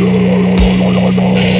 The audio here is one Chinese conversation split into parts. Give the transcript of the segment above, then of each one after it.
啦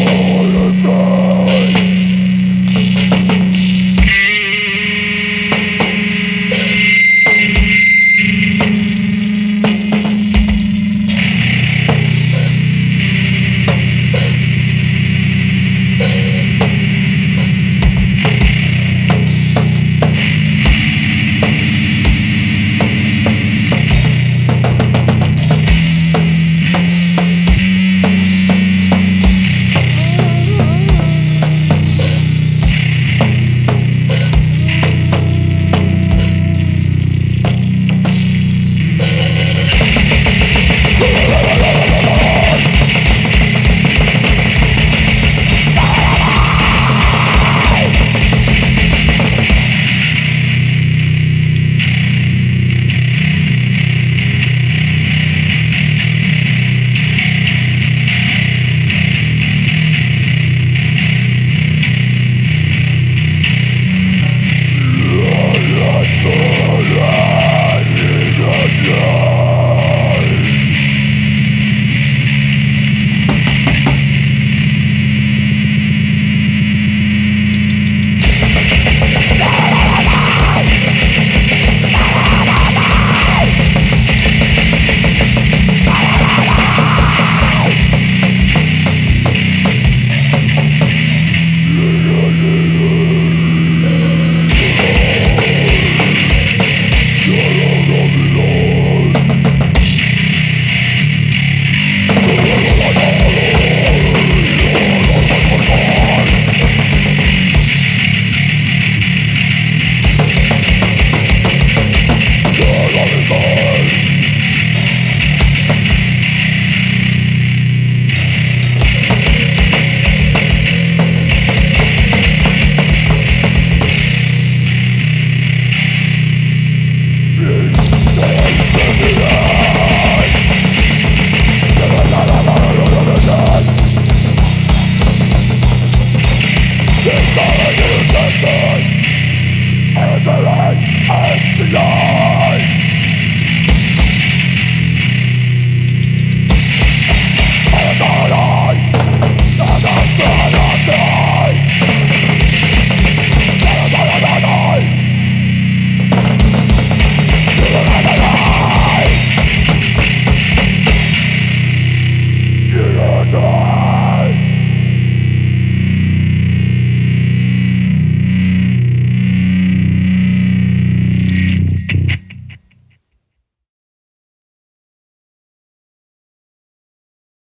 Yeah.